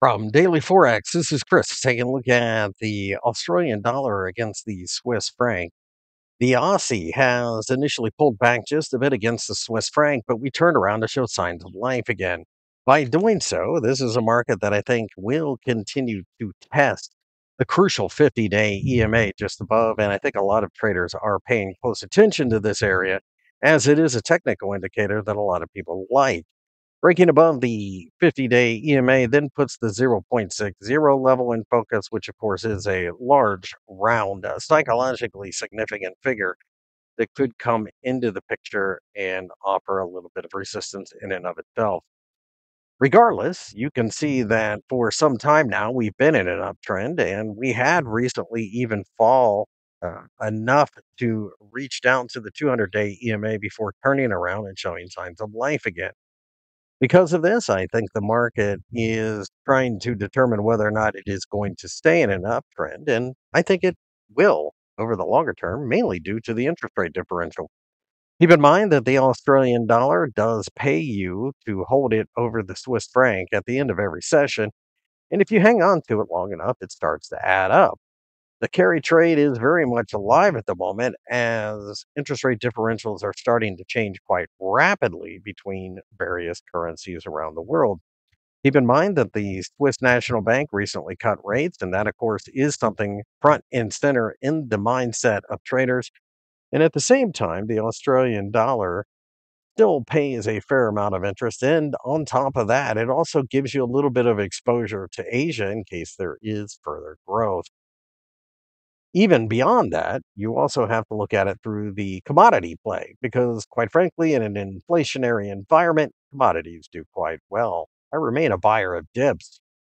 From Daily Forex, this is Chris taking a look at the Australian dollar against the Swiss franc. The Aussie has initially pulled back just a bit against the Swiss franc, but we turned around to show signs of life again. By doing so, this is a market that I think will continue to test the crucial 50 day EMA just above. And I think a lot of traders are paying close attention to this area as it is a technical indicator that a lot of people like. Breaking above the 50 day EMA then puts the 0.60 level in focus, which of course is a large, round, uh, psychologically significant figure that could come into the picture and offer a little bit of resistance in and of itself. Regardless, you can see that for some time now we've been in an uptrend and we had recently even fall uh, enough to reach down to the 200 day EMA before turning around and showing signs of life again. Because of this, I think the market is trying to determine whether or not it is going to stay in an uptrend, and I think it will over the longer term, mainly due to the interest rate differential. Keep in mind that the Australian dollar does pay you to hold it over the Swiss franc at the end of every session, and if you hang on to it long enough, it starts to add up. The carry trade is very much alive at the moment as interest rate differentials are starting to change quite rapidly between various currencies around the world. Keep in mind that the Swiss National Bank recently cut rates, and that, of course, is something front and center in the mindset of traders. And at the same time, the Australian dollar still pays a fair amount of interest. And on top of that, it also gives you a little bit of exposure to Asia in case there is further growth. Even beyond that, you also have to look at it through the commodity play because, quite frankly, in an inflationary environment, commodities do quite well. I remain a buyer of dips.